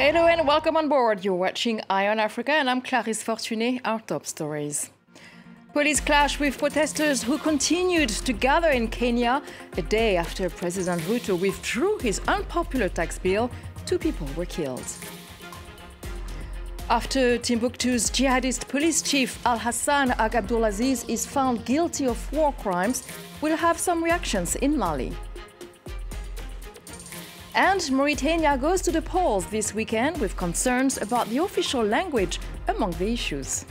Hello and welcome on board. You're watching Eye on Africa and I'm Clarisse Fortuné. Our top stories. Police clash with protesters who continued to gather in Kenya a day after President Ruto withdrew his unpopular tax bill. Two people were killed. After Timbuktu's jihadist police chief Al Hassan Ag Abdulaziz is found guilty of war crimes, we'll have some reactions in Mali. And Mauritania goes to the polls this weekend with concerns about the official language among the issues.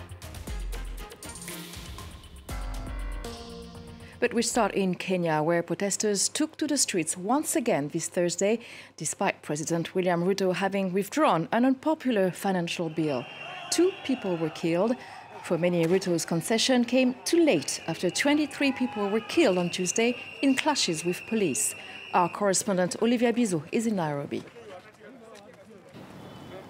But we start in Kenya, where protesters took to the streets once again this Thursday, despite President William Ruto having withdrawn an unpopular financial bill. Two people were killed. For many, Ruto's concession came too late after 23 people were killed on Tuesday in clashes with police. Our correspondent Olivia Bizot is in Nairobi.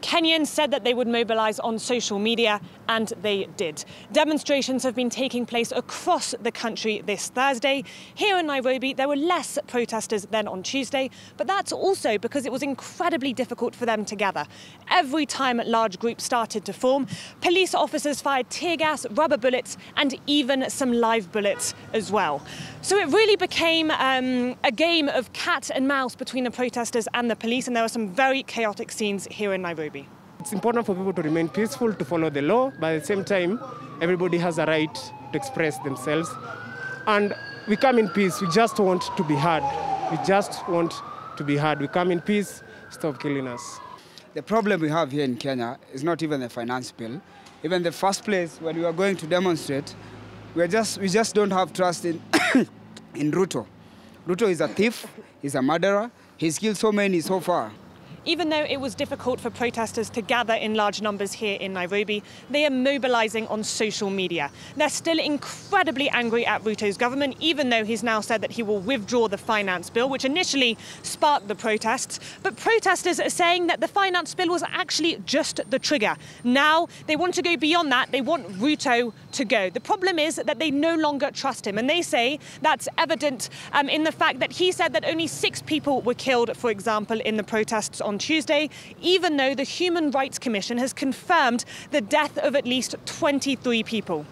Kenyans said that they would mobilize on social media, and they did. Demonstrations have been taking place across the country this Thursday. Here in Nairobi, there were less protesters than on Tuesday, but that's also because it was incredibly difficult for them to gather. Every time a large groups started to form, police officers fired tear gas, rubber bullets, and even some live bullets as well. So it really became um, a game of cat and mouse between the protesters and the police, and there were some very chaotic scenes here in Nairobi. It's important for people to remain peaceful, to follow the law, but at the same time, everybody has a right to express themselves. And we come in peace, we just want to be heard. We just want to be heard. We come in peace, stop killing us. The problem we have here in Kenya is not even the finance bill. Even the first place when we were going to demonstrate, we just we just don't have trust in in Ruto. Ruto is a thief, he's a murderer, he's killed so many so far. Even though it was difficult for protesters to gather in large numbers here in Nairobi, they are mobilizing on social media. They're still incredibly angry at Ruto's government, even though he's now said that he will withdraw the finance bill, which initially sparked the protests. But protesters are saying that the finance bill was actually just the trigger. Now they want to go beyond that. They want Ruto to go. The problem is that they no longer trust him, and they say that's evident um, in the fact that he said that only six people were killed, for example, in the protests Tuesday, even though the Human Rights Commission has confirmed the death of at least 23 people.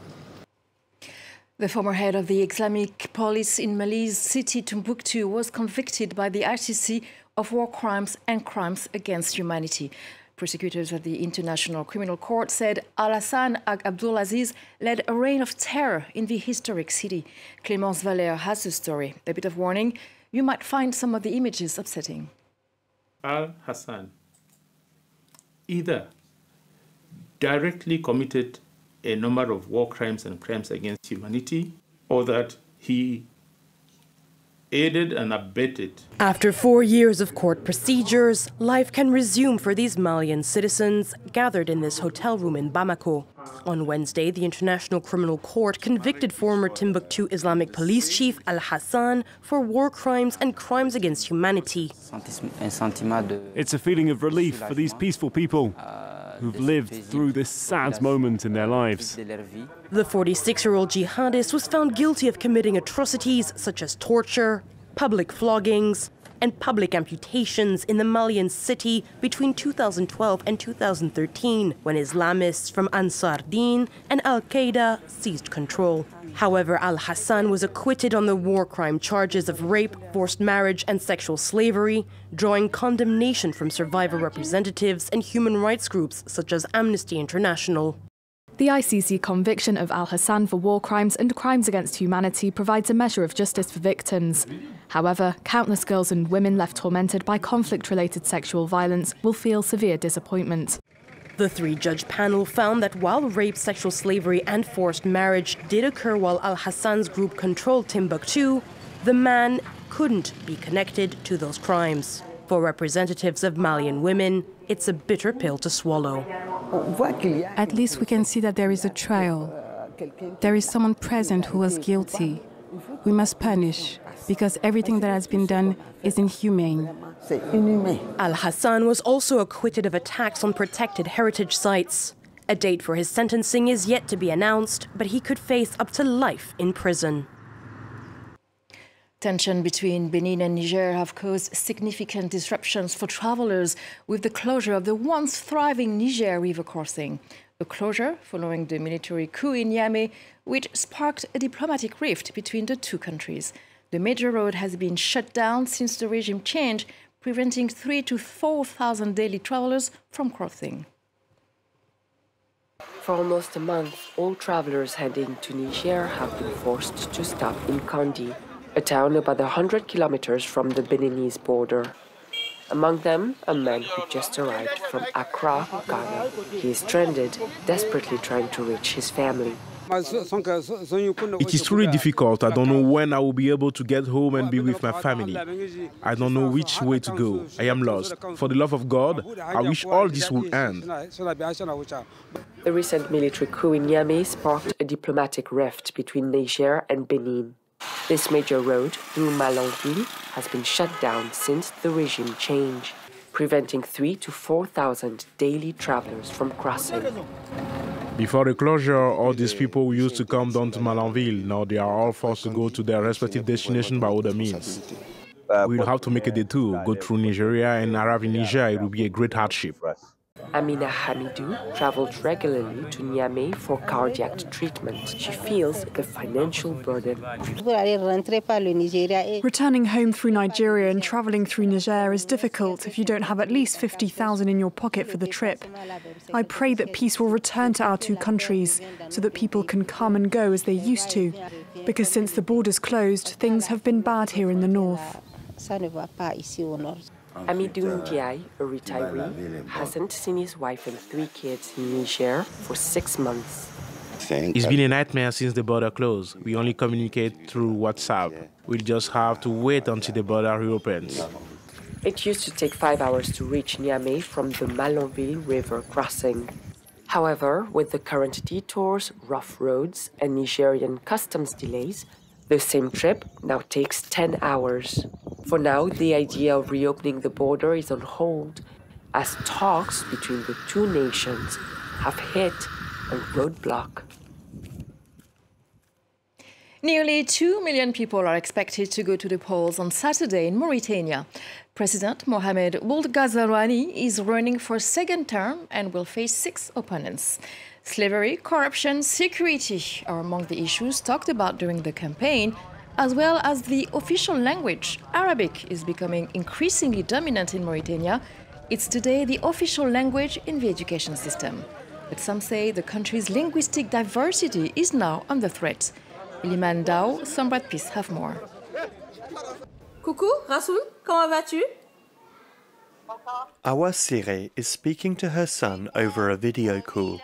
The former head of the Islamic police in Mali's city Timbuktu was convicted by the ICC of war crimes and crimes against humanity. Prosecutors at the International Criminal Court said Al Hassan Abdulaziz led a reign of terror in the historic city. Clémence Valère has the story. A bit of warning you might find some of the images upsetting. Al Hassan either directly committed a number of war crimes and crimes against humanity, or that he aided and abetted. After four years of court procedures, life can resume for these Malian citizens gathered in this hotel room in Bamako. On Wednesday, the International Criminal Court convicted former Timbuktu Islamic police chief Al Hassan for war crimes and crimes against humanity. It's a feeling of relief for these peaceful people who've lived through this sad moment in their lives. The 46 year old jihadist was found guilty of committing atrocities such as torture, public floggings, and public amputations in the Malian city between 2012 and 2013 when Islamists from Ansar Din and Al Qaeda seized control. However, Al Hassan was acquitted on the war crime charges of rape, forced marriage, and sexual slavery, drawing condemnation from survivor representatives and human rights groups such as Amnesty International. The ICC conviction of Al Hassan for war crimes and crimes against humanity provides a measure of justice for victims. However, countless girls and women left tormented by conflict related sexual violence will feel severe disappointment. The three judge panel found that while rape, sexual slavery, and forced marriage did occur while Al Hassan's group controlled Timbuktu, the man couldn't be connected to those crimes. For representatives of Malian women, it's a bitter pill to swallow. At least we can see that there is a trial. There is someone present who was guilty. We must punish because everything that has been done is inhumane. Al Hassan was also acquitted of attacks on protected heritage sites. A date for his sentencing is yet to be announced, but he could face up to life in prison. Tension between Benin and Niger have caused significant disruptions for travelers with the closure of the once thriving Niger River crossing. A closure following the military coup in Niamey, which sparked a diplomatic rift between the two countries. The major road has been shut down since the regime change, preventing three to 4,000 daily travelers from crossing. For almost a month, all travelers heading to Niger have been forced to stop in Kandi, a town about 100 kilometers from the Beninese border. Among them, a man who just arrived from Accra, Ghana. He is stranded, desperately trying to reach his family. It is truly difficult. I don't know when I will be able to get home and be with my family. I don't know which way to go. I am lost. For the love of God, I wish all this would end. The recent military coup in Niamey sparked a diplomatic rift between Niger and Benin. This major road through Malanville has been shut down since the regime change, preventing three to 4,000 daily travelers from crossing. Before the closure, all these people used to come down to Malanville. Now they are all forced to go to their respective destination by other means. We'll have to make a detour, go through Nigeria and arrive in Niger. It will be a great hardship. Amina Hamidou travelled regularly to Niamey for cardiac treatment. She feels the financial burden. Returning home through Nigeria and travelling through Niger is difficult if you don't have at least 50,000 in your pocket for the trip. I pray that peace will return to our two countries so that people can come and go as they used to, because since the borders closed, things have been bad here in the north. Amidou Ndiaye, a retiree, hasn't seen his wife and three kids in Niger for six months. It's been a nightmare since the border closed. We only communicate through WhatsApp. We'll just have to wait until the border reopens. It used to take five hours to reach Niamey from the Malanville River crossing. However, with the current detours, rough roads, and Nigerian customs delays, the same trip now takes 10 hours. For now, the idea of reopening the border is on hold as talks between the two nations have hit a roadblock. Nearly 2 million people are expected to go to the polls on Saturday in Mauritania. President Mohamed Ould Ghazouani is running for second term and will face six opponents. Slavery, corruption, security are among the issues talked about during the campaign, as well as the official language. Arabic is becoming increasingly dominant in Mauritania. It's today the official language in the education system. But some say the country's linguistic diversity is now under threat. Liman Dao, Samrat Peace have more. Coucou, Rasoul, comment vas-tu? Awa Sire is speaking to her son over a video call.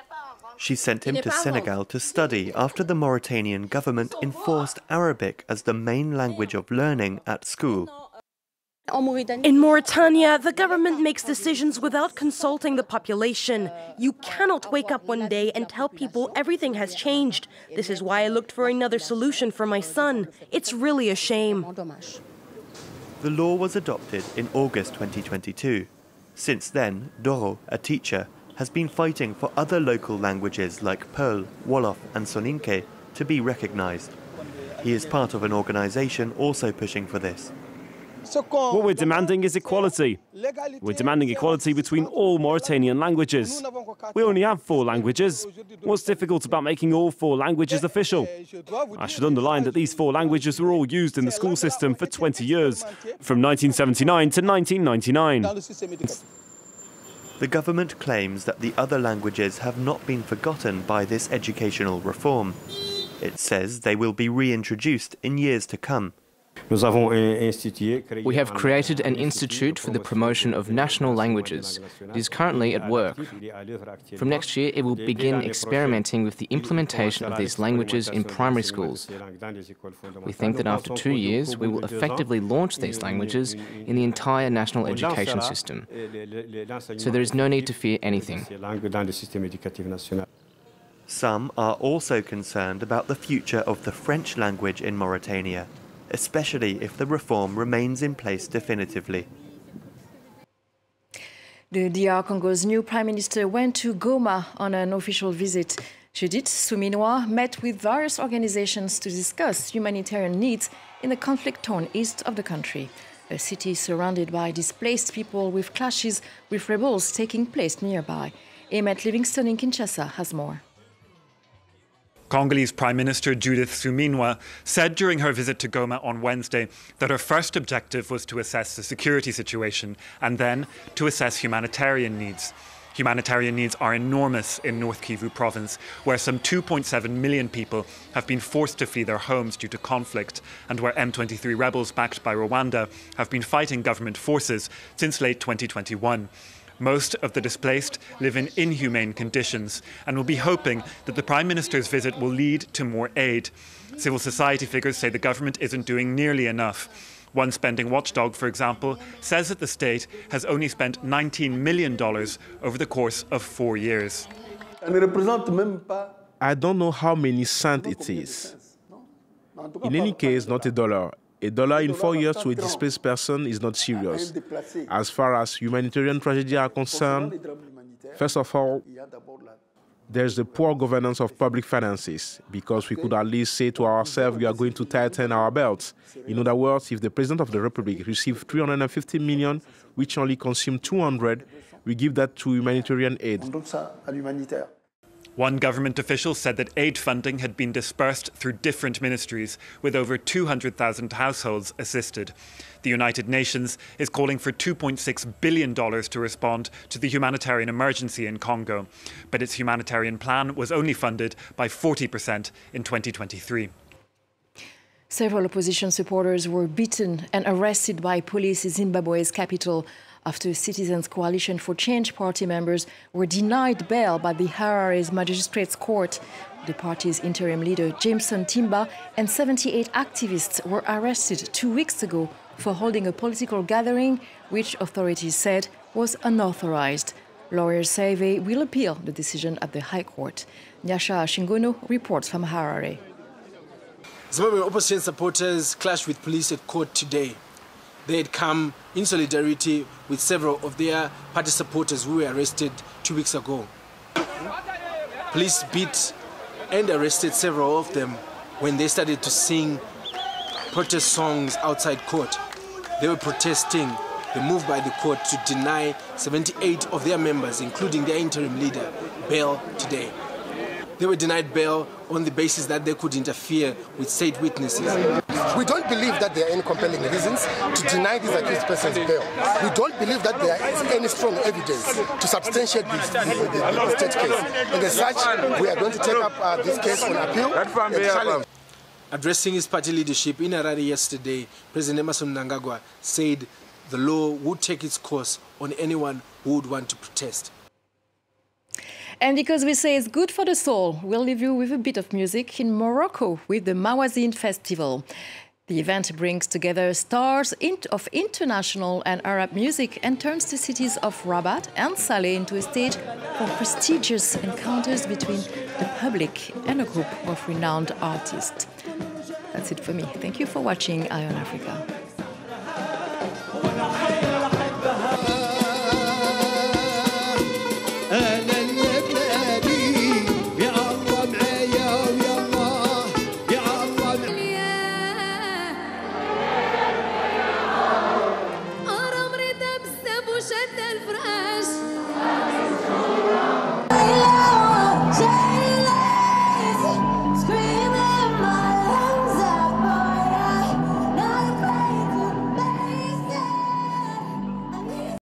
She sent him to Senegal to study after the Mauritanian government enforced Arabic as the main language of learning at school. In Mauritania, the government makes decisions without consulting the population. You cannot wake up one day and tell people everything has changed. This is why I looked for another solution for my son. It's really a shame. The law was adopted in August 2022. Since then, Doro, a teacher, has been fighting for other local languages like Peul, Wolof, and Soninke to be recognized. He is part of an organization also pushing for this. What we're demanding is equality. We're demanding equality between all Mauritanian languages. We only have four languages. What's difficult about making all four languages official? I should underline that these four languages were all used in the school system for 20 years, from 1979 to 1999. The government claims that the other languages have not been forgotten by this educational reform. It says they will be reintroduced in years to come. We have created an institute for the promotion of national languages. It is currently at work. From next year, it will begin experimenting with the implementation of these languages in primary schools. We think that after two years, we will effectively launch these languages in the entire national education system. So there is no need to fear anything. Some are also concerned about the future of the French language in Mauritania especially if the reform remains in place definitively. The DR Congo's new prime minister went to Goma on an official visit. Judith Suminwa met with various organizations to discuss humanitarian needs in the conflict-torn east of the country, a city surrounded by displaced people with clashes with rebels taking place nearby. Emmett Livingston in Kinshasa has more. Congolese Prime Minister Judith Suminwa said during her visit to Goma on Wednesday that her first objective was to assess the security situation and then to assess humanitarian needs. Humanitarian needs are enormous in North Kivu province, where some 2.7 million people have been forced to flee their homes due to conflict, and where M23 rebels backed by Rwanda have been fighting government forces since late 2021. Most of the displaced live in inhumane conditions and will be hoping that the Prime Minister's visit will lead to more aid. Civil society figures say the government isn't doing nearly enough. One spending watchdog, for example, says that the state has only spent $19 million over the course of four years. I don't know how many cents it is. In any case, not a dollar. A dollar in four years to a displaced person is not serious. As far as humanitarian tragedy are concerned, first of all, there's the poor governance of public finances, because we could at least say to ourselves we are going to tighten our belts. In other words, if the President of the Republic receives 350 million, which only consume 200, we give that to humanitarian aid. One government official said that aid funding had been dispersed through different ministries, with over 200,000 households assisted. The United Nations is calling for $2.6 billion to respond to the humanitarian emergency in Congo, but its humanitarian plan was only funded by 40% in 2023. Several opposition supporters were beaten and arrested by police in Zimbabwe's capital after Citizens Coalition for Change party members were denied bail by the Harare's magistrates court. The party's interim leader, Jameson Timba, and 78 activists were arrested two weeks ago for holding a political gathering, which authorities said was unauthorized. Lawyers say they will appeal the decision at the High Court. Nyasha Shingono reports from Harare. Zimbabwean opposition supporters clashed with police at court today. They had come in solidarity with several of their party supporters who were arrested two weeks ago. Police beat and arrested several of them when they started to sing protest songs outside court. They were protesting the move by the court to deny 78 of their members, including their interim leader, bail today. They were denied bail on the basis that they could interfere with state witnesses. We don't believe that there are any compelling reasons to deny these accused persons bail. We don't believe that there is any strong evidence to substantiate this, the, the, the state case. And as such, we are going to take up uh, this case on appeal and challenge. Addressing his party leadership in Harare yesterday, President Emmerson Mnangagwa said the law would take its course on anyone who would want to protest. And because we say it's good for the soul, we'll leave you with a bit of music in Morocco with the Mawazine Festival. The event brings together stars of international and Arab music and turns the cities of Rabat and Salé into a stage for prestigious encounters between the public and a group of renowned artists. That's it for me. Thank you for watching Eye on Africa.